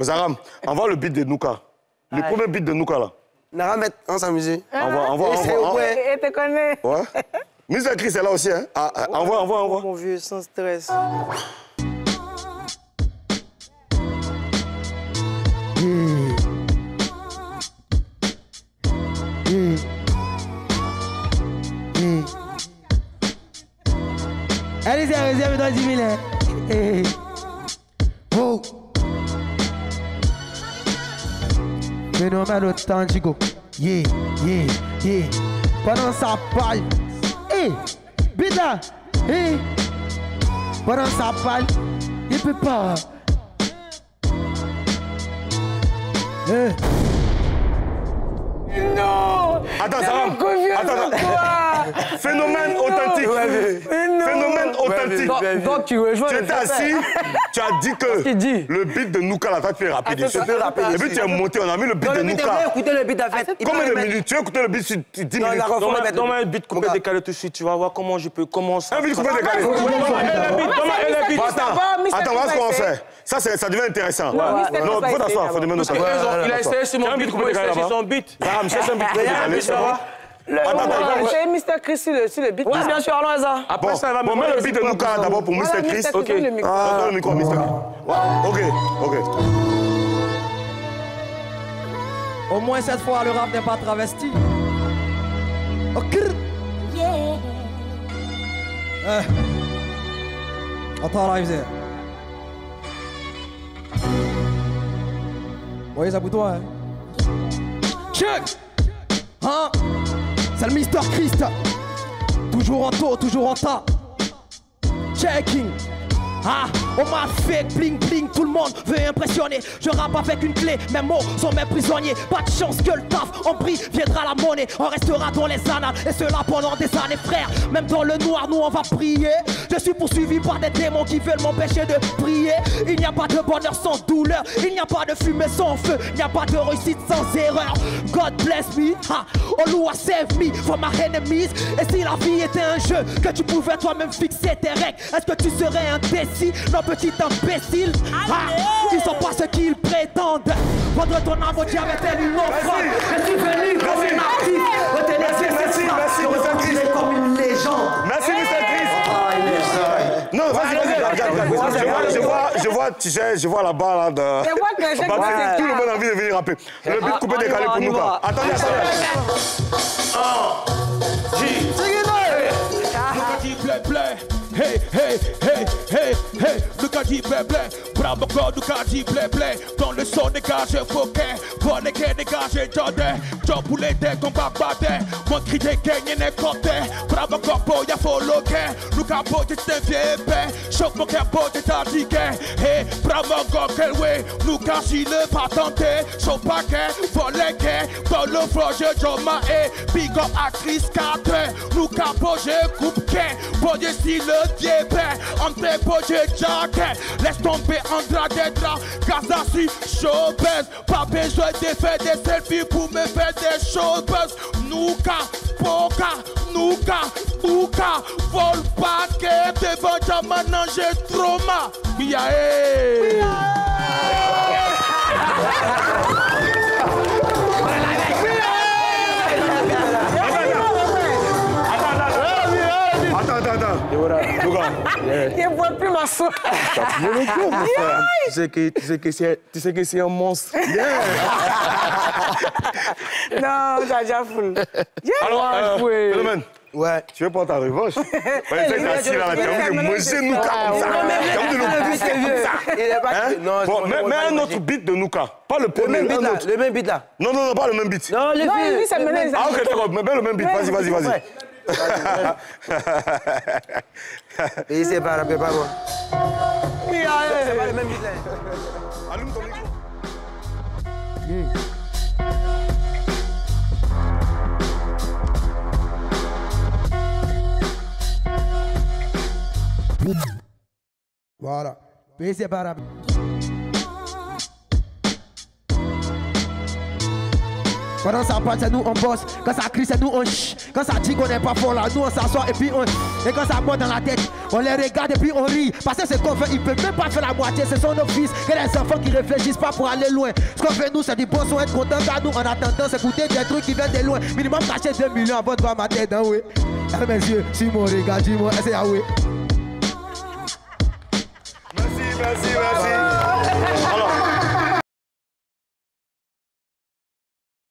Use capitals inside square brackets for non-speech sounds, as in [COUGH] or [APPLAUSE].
Zaram, envoie le beat de Nuka. Le premier beat de Nuka, là. Nara mettre en s'amuser. Envoie, envoie, Et c'est envoie. ouais. Et te connais. Ouais. Mr. Chris est là aussi, hein. Ah, ah, envoie, envoie, envoie. Mon vieux, sans stress. Allez-y, allez-y, dans 10 000. hein. Eh, eh. Oh. Phénomène authentique. Yeah, yeah, yeah. Pendant ça parle. Eh, bida. Eh. Pendant ça parle. Il peut pas. Eh. Non Attends, Zaram. confiance Attends, en attends. Phénomène authentique. Mais non. Phénomène authentique. Donc, tu rejoins Tu étais assis, tu as dit que le beat de Nuka, là, toi, tu es rapide. Et puis tu es monté, on a mis le beat Non, de le beat, Nuka. on écouter le beat en fait. Il Combien de minutes Tu as écouté le beat sur 10 Non, minutes? la mettre- donne-moi un beat coupé décalé tout de suite, tu vas voir comment je peux commencer. Un beat coupé décalé. Attends, attends, voilà ce qu'on va faire. Ça, c'est- ça devient intéressant. Non. Non, faut t'asseoir, faut demander il a essayé sur a mon beat, il décalé essayé sur son beat. Cherche un beat coupé décalé. Attends. C'est Mr. Chris sur le, sur le beat. Ouais, bien sûr, allons ça. Après Bon, ça, va me bon, mets le beat de là, d'abord pour Mr. Chris. Mr. Ok. Micro. Donne le micro à Mr. Chris. Ouais, Ok, ok. Au moins cette fois, le rap n'est pas travesti. Oh, crrr. Eh. Attends, là, il faisait. Ouais, ça pour toi, hein. Check! Hein? Le Mister Christ. Toujours en taux, toujours en tas. Checking. Ah, on m'a fait bling bling, tout le monde veut impressionner. Je rappe avec une clé, mes mots sont mes prisonniers. Pas de chance que le taf en prix viendra la monnaie. On restera dans les annales et cela pendant des années, frère. Même dans le noir, nous on va prier. Je suis poursuivi par des démons qui veulent m'empêcher de prier. Il n'y a pas de bonheur sans douleur, il n'y a pas de fumée sans feu, il n'y a pas de réussite sans erreur. God bless me, ha, oh Lord save me from my enemies. Et si la vie était un jeu, que tu pouvais toi-même fixer tes règles, est-ce que tu serais indécis? Non, petit imbécile, ah, ils sont pas ce qu'ils prétendent. Vendre ton âme au diable est une offrande. Je suis venu comme un artiste, retenez Merci, merci, merci, Mr. Chris. comme une légende. Merci, Mr. Chris. Non, vas-y. Je vois, je vois, je vois, tu sais, je vois là-bas, là, de... Je vois que je [LAUGHS] Bah, Tout le monde a envie de venir rapper. Le beat coupé on y décalé pour nous, quoi. Attendez, attendez. Blé blé, hey hey hey hey hey, le gars dit blé blé, bravo encore le gars dit blé blé, dans le son dégagé pour les gars dégagé pour les dés combat batté, mon cri de bravo ya te vieux choc mon hey, bravo way, nous gars si le paquet, pour les gars, dans le big up Carter, nous gars pour je coupe quai, pour je si le diébé, entre pour je jacket, laisse tomber Andrade Dra, Gaza si showbiz, pas besoin de faire des selfies pour me faire des showbiz, nous gars, poka, nous gars, ouka, vol paquet, devant Jama, non j'ai trauma, yeah, hey. Je ne vois plus ma soeur. Tu sais que, tu sais que c'est, tu sais que c'est un monstre. [LAUGHS] Non, j'ai déjà full. Alors, euh, ouais. Phénomène, Ouais. tu veux prendre ta revanche? [LAUGHS] Ouais, c'est lui, assis là, tu as envie de manger Nouka comme ça. Non, mais Tu as envie de Le le bouffer c'est comme ça. Il est pas. Hein? Non, Bon, mets, un le autre beat de Nouka. Pas le Le premier, même beat un là, autre. le même beat là. Non, non, non, pas le même beat. Non, le lui, ça me laisse. Ah, ok, d'accord, mais mets le même beat. Vas-y, vas-y, vas-y. Ouais. Et c'est pas, rappelle pas moi. C'est pas le même beat là. Allume ton micro. Voilà. Puis c'est Pendant ça parle, c'est nous on bosse. Quand ça crie, c'est nous on chie. Quand ça dit qu'on n'est pas fort là, nous on s'assoit et puis on. Et quand ça monte dans la tête, on les regarde et puis on rit. Parce que ce qu'on fait, il peut même pas faire la moitié. Ce sont nos fils et les enfants qui réfléchissent pas pour aller loin. Ce qu'on fait, nous, c'est du bon soin, être content car nous, en attendant, c'est écouter des trucs qui viennent de loin. Minimum cacher 2 millions avant de voir ma tête, hein, oui. Ah, mes yeux, si mon regard, dis-moi, c'est ah oui. Merci, merci, merci. [LAUGHS] Alors,